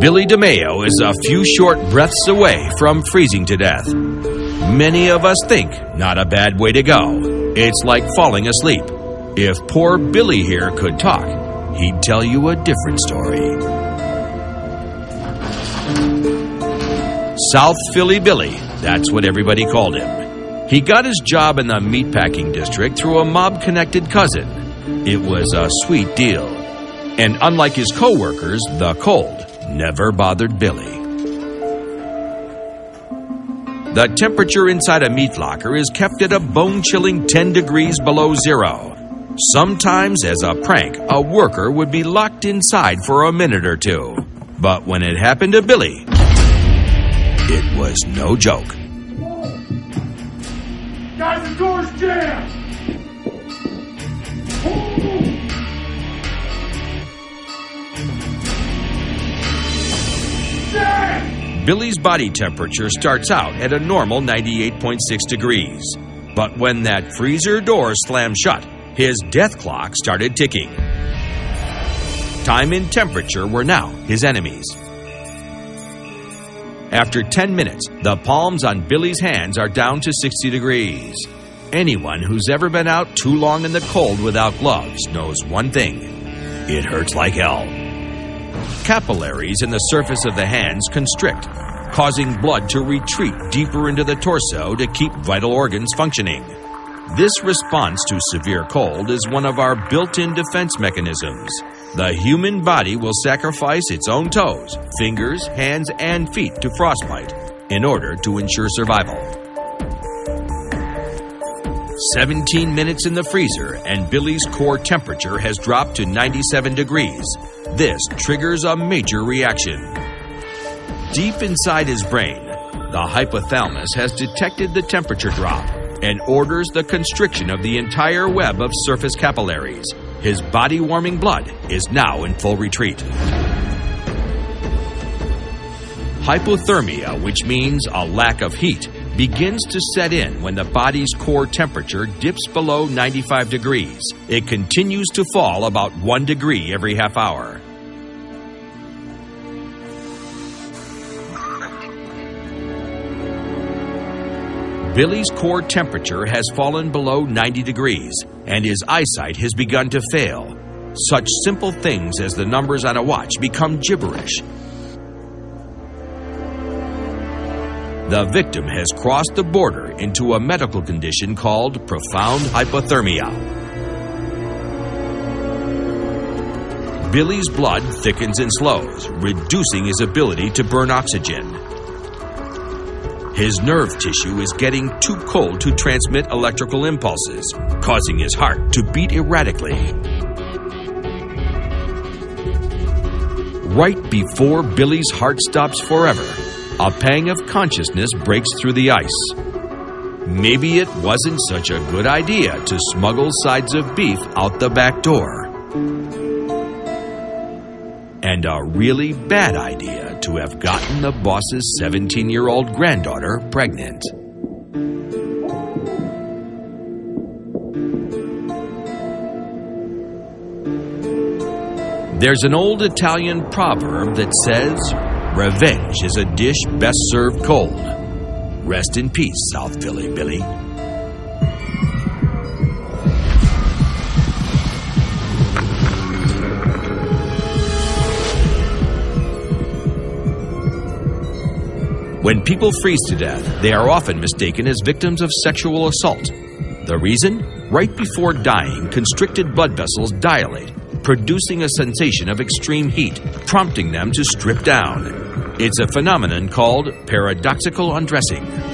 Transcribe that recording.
Billy DeMeo is a few short breaths away from freezing to death. Many of us think not a bad way to go. It's like falling asleep. If poor Billy here could talk, he'd tell you a different story. South Philly Billy, that's what everybody called him. He got his job in the meatpacking district through a mob connected cousin. It was a sweet deal. And unlike his coworkers, the cold never bothered Billy. The temperature inside a meat locker is kept at a bone chilling 10 degrees below zero. Sometimes, as a prank, a worker would be locked inside for a minute or two. But when it happened to Billy, it was no joke. Guys, the door's jammed! Billy's body temperature starts out at a normal 98.6 degrees. But when that freezer door slammed shut, his death clock started ticking. Time and temperature were now his enemies. After 10 minutes, the palms on Billy's hands are down to 60 degrees. Anyone who's ever been out too long in the cold without gloves knows one thing it hurts like hell. Capillaries in the surface of the hands constrict, causing blood to retreat deeper into the torso to keep vital organs functioning. This response to severe cold is one of our built in defense mechanisms. The human body will sacrifice its own toes, fingers, hands, and feet to frostbite in order to ensure survival. 17 minutes in the freezer, and Billy's core temperature has dropped to 97 degrees. This triggers a major reaction. Deep inside his brain, the hypothalamus has detected the temperature drop and orders the constriction of the entire web of surface capillaries. His body warming blood is now in full retreat. Hypothermia, which means a lack of heat, begins to set in when the body's core temperature dips below 95 degrees. It continues to fall about one degree every half hour. Billy's core temperature has fallen below 90 degrees, and his eyesight has begun to fail. Such simple things as the numbers on a watch become gibberish. The victim has crossed the border into a medical condition called profound hypothermia. Billy's blood thickens and slows, reducing his ability to burn oxygen. His nerve tissue is getting too cold to transmit electrical impulses, causing his heart to beat erratically. Right before Billy's heart stops forever, a pang of consciousness breaks through the ice. Maybe it wasn't such a good idea to smuggle sides of beef out the back door. And a really bad idea to have gotten the boss's 17 year old granddaughter pregnant. There's an old Italian proverb that says, Revenge is a dish best served cold. Rest in peace, South Philly Billy. When people freeze to death, they are often mistaken as victims of sexual assault. The reason? Right before dying, constricted blood vessels dilate, producing a sensation of extreme heat, prompting them to strip down. It's a phenomenon called paradoxical undressing.